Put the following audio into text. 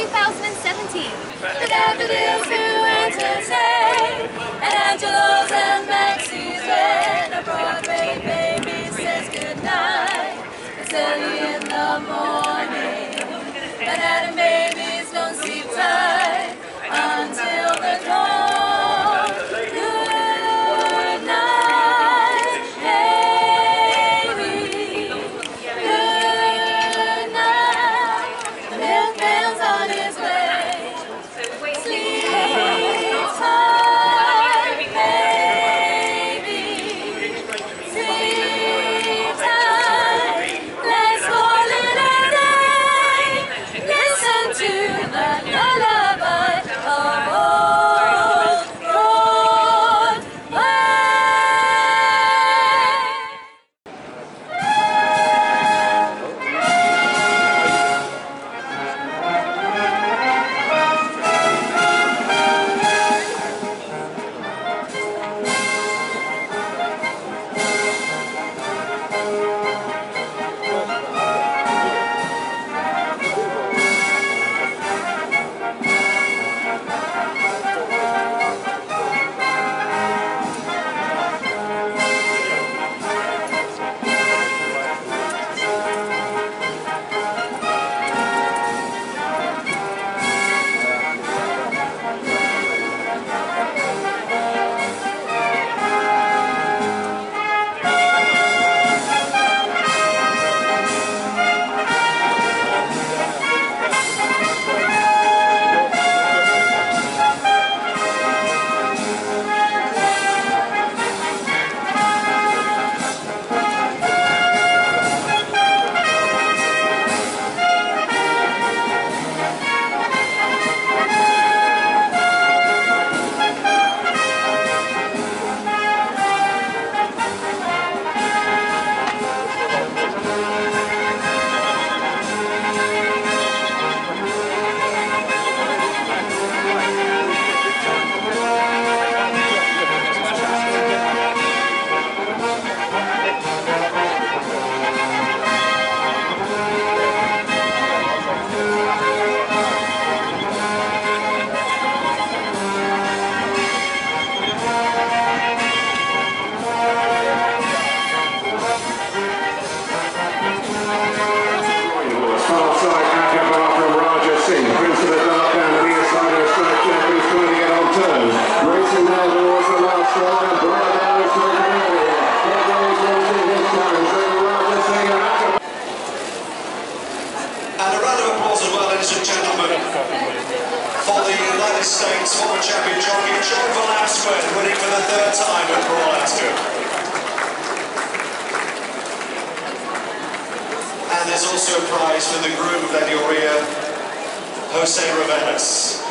2017. The daffodils who Angelos and a Broadway baby says goodnight. It's early in the morning, for the United States former champion jockey John Velazquez, winning for the third time with Alaska. And there's also a prize for the groom of Lady Aurelia, Jose Ravenas.